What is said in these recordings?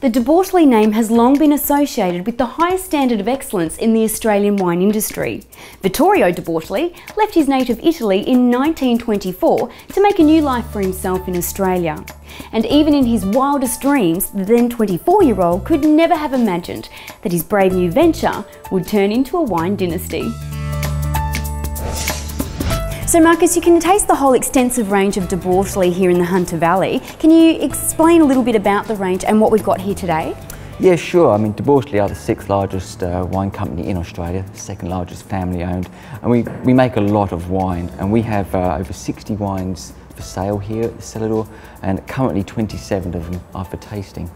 The De Bortoli name has long been associated with the highest standard of excellence in the Australian wine industry. Vittorio De Bortoli left his native Italy in 1924 to make a new life for himself in Australia. And even in his wildest dreams, the then 24 year old could never have imagined that his brave new venture would turn into a wine dynasty. So Marcus, you can taste the whole extensive range of De Bortoli here in the Hunter Valley. Can you explain a little bit about the range and what we've got here today? Yeah, sure. I mean, De Bortoli are the sixth largest uh, wine company in Australia, second largest family owned, and we, we make a lot of wine. And we have uh, over 60 wines for sale here at the cellar door, and currently 27 of them are for tasting.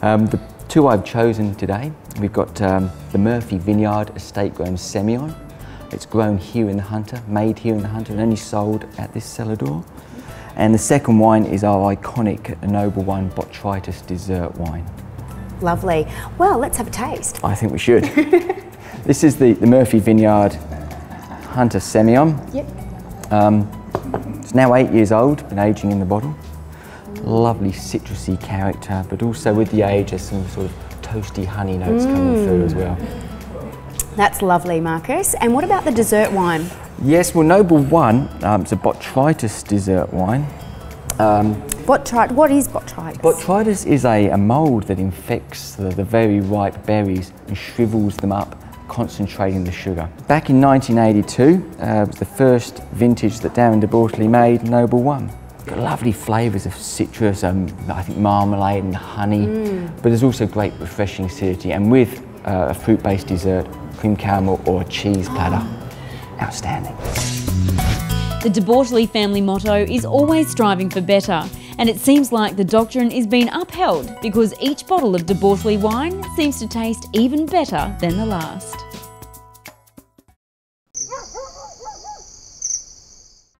Um, the two I've chosen today, we've got um, the Murphy Vineyard Estate Grown Semillon, it's grown here in the Hunter, made here in the Hunter, and only sold at this cellar door. And the second wine is our iconic Noble One Botrytis dessert wine. Lovely. Well, let's have a taste. I think we should. this is the, the Murphy Vineyard Hunter Semillon. Yep. Um, it's now eight years old, been aging in the bottle. Lovely citrusy character, but also with the age there's some sort of toasty honey notes mm. coming through as well. That's lovely, Marcus. And what about the dessert wine? Yes, well, Noble One, um, it's a botrytis dessert wine. Um, Botrytis, what is botrytis? Botrytis is a, a mould that infects the, the very ripe berries and shrivels them up, concentrating the sugar. Back in 1982, uh, was the first vintage that Darren de Bortoli made, Noble One. Got lovely flavours of citrus, um, I think marmalade and honey, mm. but there's also great refreshing acidity and with uh, a fruit-based dessert, cream caramel or cheese platter. Outstanding. The De Bortoli family motto is always striving for better, and it seems like the doctrine is being upheld because each bottle of De Bortoli wine seems to taste even better than the last.